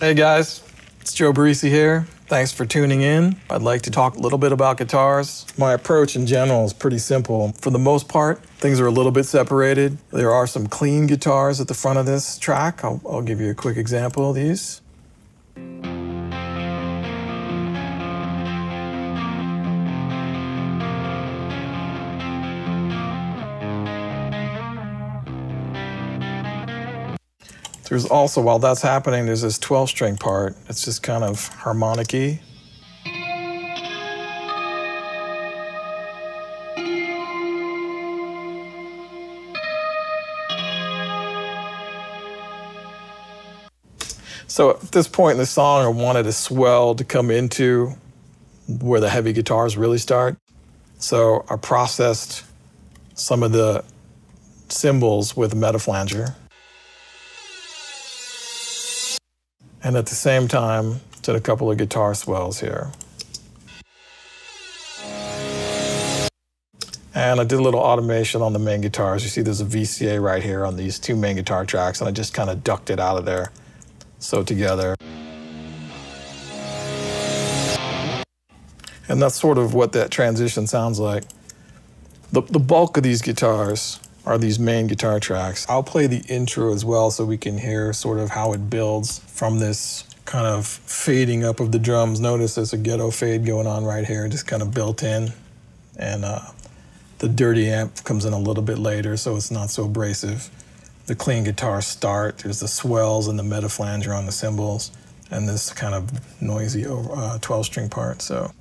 Hey guys, it's Joe Barresi here. Thanks for tuning in. I'd like to talk a little bit about guitars. My approach in general is pretty simple. For the most part, things are a little bit separated. There are some clean guitars at the front of this track. I'll, I'll give you a quick example of these. There's also, while that's happening, there's this 12 string part. It's just kind of harmonic y. So at this point in the song, I wanted a swell to come into where the heavy guitars really start. So I processed some of the cymbals with a metaflanger. And at the same time, did a couple of guitar swells here. And I did a little automation on the main guitars. You see there's a VCA right here on these two main guitar tracks, and I just kind of ducked it out of there, so together. And that's sort of what that transition sounds like. The, the bulk of these guitars are these main guitar tracks. I'll play the intro as well so we can hear sort of how it builds from this kind of fading up of the drums. Notice there's a ghetto fade going on right here, just kind of built in. And uh, the dirty amp comes in a little bit later, so it's not so abrasive. The clean guitar start, there's the swells and the metaflanger on the cymbals, and this kind of noisy 12-string uh, part, so.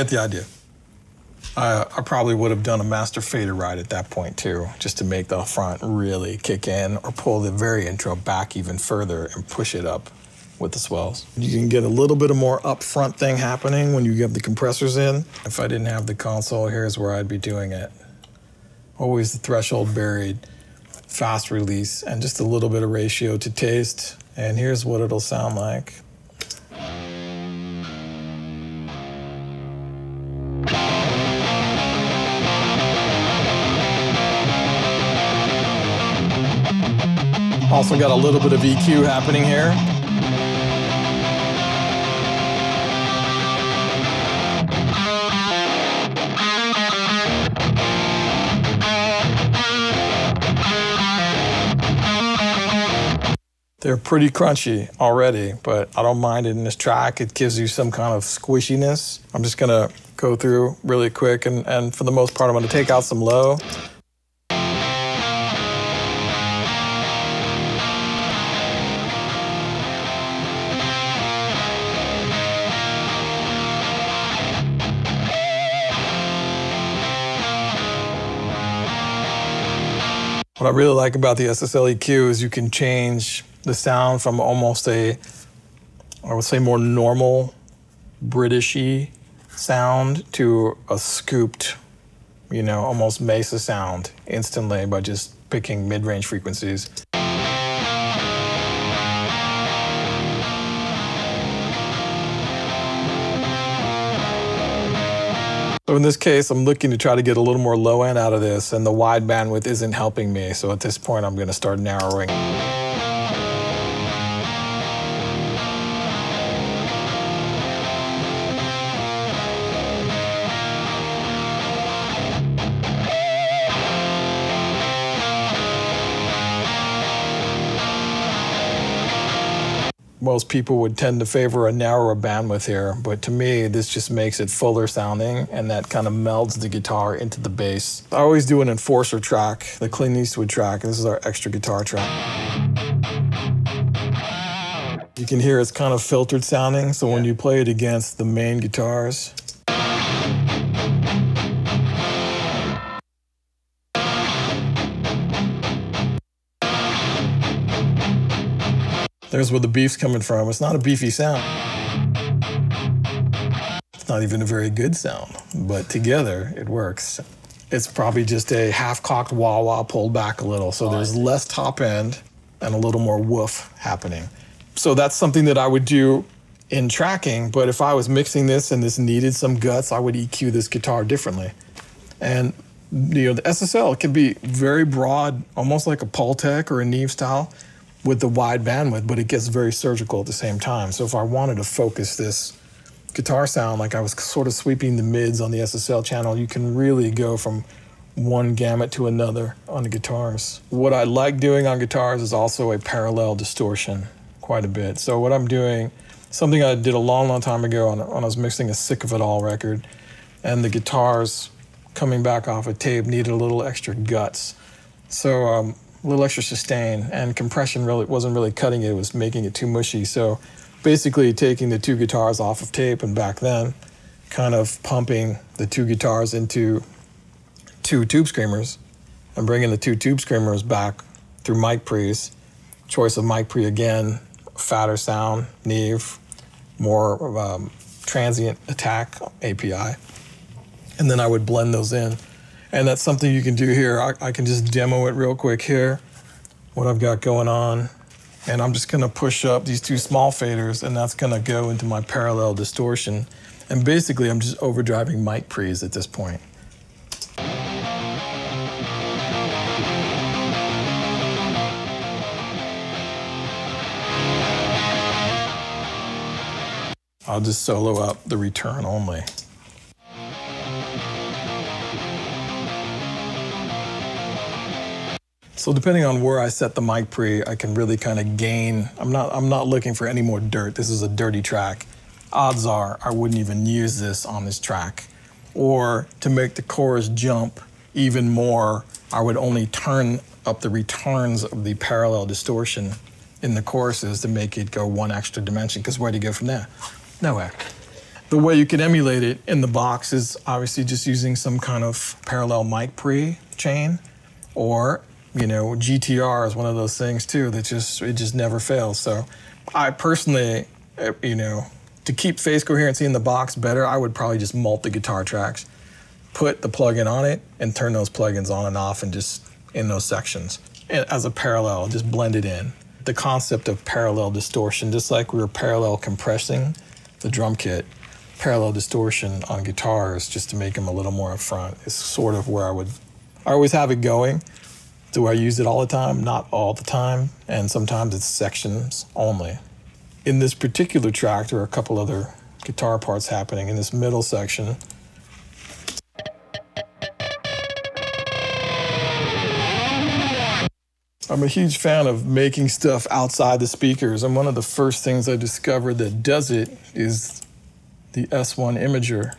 Get the idea. I, I probably would have done a master fader ride at that point too, just to make the front really kick in or pull the very intro back even further and push it up with the swells. You can get a little bit of more upfront thing happening when you get the compressors in. If I didn't have the console, here's where I'd be doing it. Always the threshold buried, fast release, and just a little bit of ratio to taste. And here's what it'll sound like. Also got a little bit of EQ happening here. They're pretty crunchy already, but I don't mind it in this track. It gives you some kind of squishiness. I'm just gonna go through really quick, and, and for the most part, I'm gonna take out some low. What I really like about the SSL EQ is you can change the sound from almost a, I would say more normal Britishy sound to a scooped, you know, almost Mesa sound instantly by just picking mid-range frequencies. So in this case, I'm looking to try to get a little more low end out of this, and the wide bandwidth isn't helping me. So at this point, I'm going to start narrowing. Most people would tend to favor a narrower bandwidth here, but to me, this just makes it fuller sounding and that kind of melds the guitar into the bass. I always do an enforcer track, the Clint Eastwood track. This is our extra guitar track. You can hear it's kind of filtered sounding, so when you play it against the main guitars, There's where the beef's coming from. It's not a beefy sound. It's not even a very good sound, but together it works. It's probably just a half-cocked wah-wah pulled back a little, so there's less top end and a little more woof happening. So that's something that I would do in tracking, but if I was mixing this and this needed some guts, I would EQ this guitar differently. And you know, the SSL can be very broad, almost like a Pultec or a Neve style, with the wide bandwidth, but it gets very surgical at the same time. So if I wanted to focus this guitar sound like I was sort of sweeping the mids on the SSL channel, you can really go from one gamut to another on the guitars. What I like doing on guitars is also a parallel distortion quite a bit. So what I'm doing, something I did a long, long time ago when I was mixing a Sick of It All record, and the guitars coming back off a tape needed a little extra guts. So um, a little extra sustain, and compression really wasn't really cutting it. It was making it too mushy. So basically taking the two guitars off of tape and back then kind of pumping the two guitars into two tube screamers and bringing the two tube screamers back through mic pre's. Choice of mic pre again, fatter sound, Neve, more um, transient attack API. And then I would blend those in. And that's something you can do here. I, I can just demo it real quick here, what I've got going on. And I'm just gonna push up these two small faders and that's gonna go into my parallel distortion. And basically I'm just overdriving mic pre's at this point. I'll just solo up the return only. So depending on where I set the mic pre, I can really kind of gain. I'm not I'm not looking for any more dirt. This is a dirty track. Odds are I wouldn't even use this on this track. Or to make the chorus jump even more, I would only turn up the returns of the parallel distortion in the choruses to make it go one extra dimension. Because where do you go from there? Nowhere. The way you can emulate it in the box is obviously just using some kind of parallel mic pre chain or you know, GTR is one of those things too that just it just never fails. So, I personally, eh, you know, to keep phase coherency in the box better, I would probably just mult the guitar tracks, put the plugin on it, and turn those plugins on and off, and just in those sections as a parallel, just blend it in. The concept of parallel distortion, just like we were parallel compressing the drum kit, parallel distortion on guitars, just to make them a little more upfront, is sort of where I would. I always have it going do I use it all the time? Not all the time, and sometimes it's sections only. In this particular track, there are a couple other guitar parts happening in this middle section. I'm a huge fan of making stuff outside the speakers, and one of the first things I discovered that does it is the S1 Imager.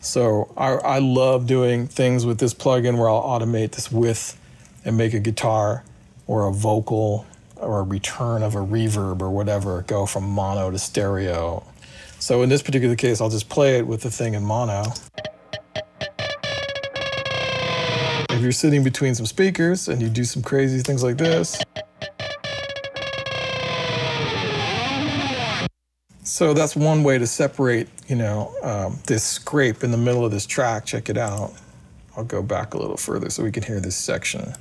So I, I love doing things with this plugin where I'll automate this width and make a guitar or a vocal or a return of a reverb or whatever go from mono to stereo. So in this particular case, I'll just play it with the thing in mono. If you're sitting between some speakers and you do some crazy things like this. So that's one way to separate, you know, um, this scrape in the middle of this track. Check it out. I'll go back a little further so we can hear this section.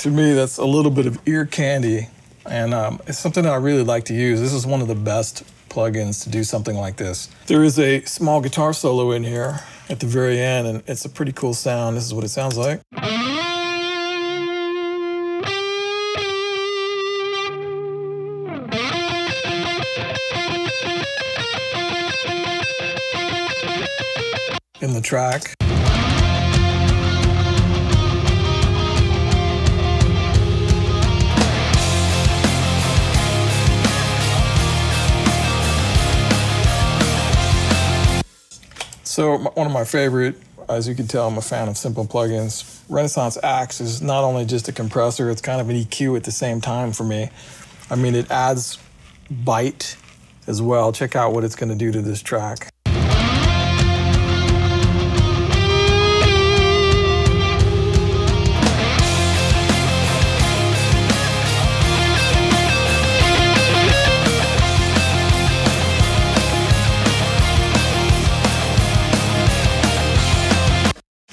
To me, that's a little bit of ear candy. And um, it's something that I really like to use. This is one of the best plugins to do something like this. There is a small guitar solo in here, at the very end, and it's a pretty cool sound. This is what it sounds like. In the track. So one of my favorite, as you can tell, I'm a fan of simple plugins. Renaissance Axx is not only just a compressor, it's kind of an EQ at the same time for me. I mean, it adds bite as well. Check out what it's gonna do to this track.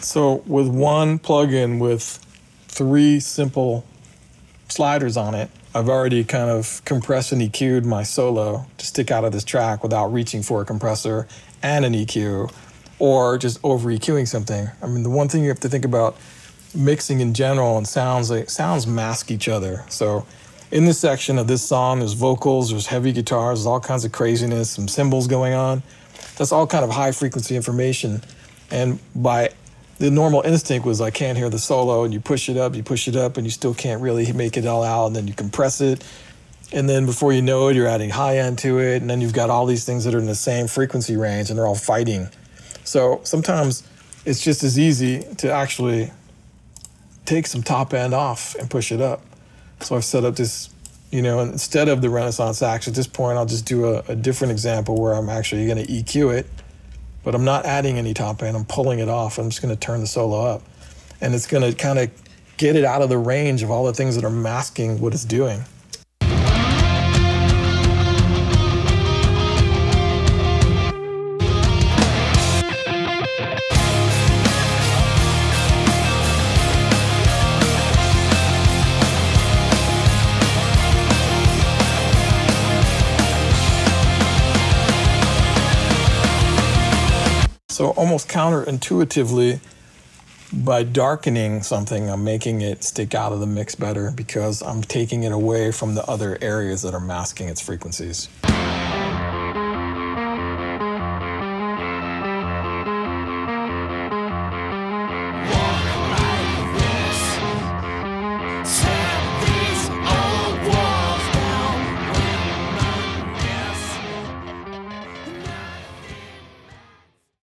So with one plugin with three simple sliders on it, I've already kind of compressed and EQ'd my solo to stick out of this track without reaching for a compressor and an EQ or just over EQing something. I mean, the one thing you have to think about mixing in general and sounds like sounds mask each other. So in this section of this song, there's vocals, there's heavy guitars, there's all kinds of craziness, some cymbals going on. That's all kind of high frequency information. And by the normal instinct was I can't hear the solo, and you push it up, you push it up, and you still can't really make it all out, and then you compress it. And then before you know it, you're adding high end to it, and then you've got all these things that are in the same frequency range, and they're all fighting. So sometimes it's just as easy to actually take some top end off and push it up. So I've set up this, you know, instead of the Renaissance Axx, at this point, I'll just do a, a different example where I'm actually going to EQ it but I'm not adding any top end. I'm pulling it off. I'm just going to turn the solo up. And it's going to kind of get it out of the range of all the things that are masking what it's doing. Almost counterintuitively, by darkening something, I'm making it stick out of the mix better because I'm taking it away from the other areas that are masking its frequencies.